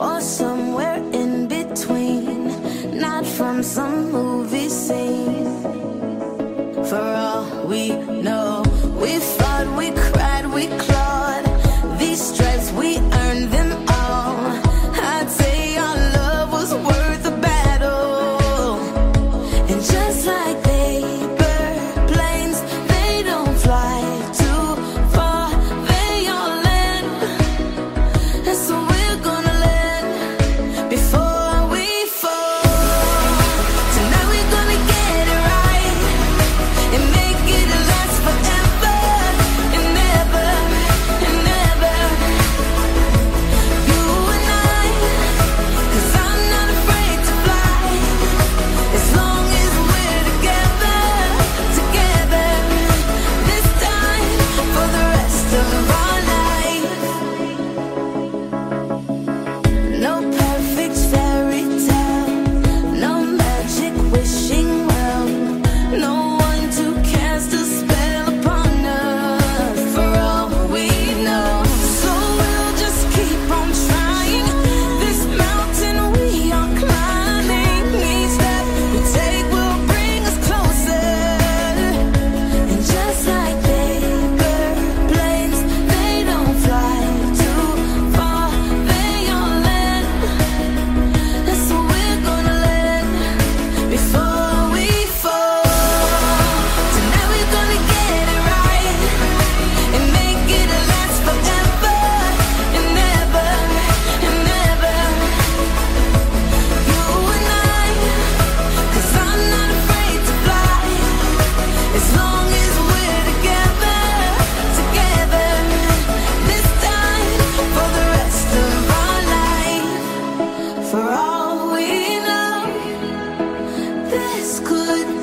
or somewhere in between, not from some movie scene. For all we know, we fought, we cried, we. this could